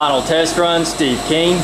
Final test run, Steve King.